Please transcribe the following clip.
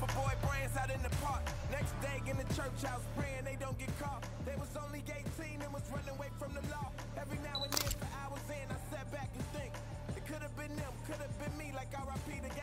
for boy brains out in the park. Next day in the church house praying they don't get caught. They was only 18 and was running away from the law. Every now and then for hours in, I sat back and think. It could have been them, could have been me, like RIP the guy.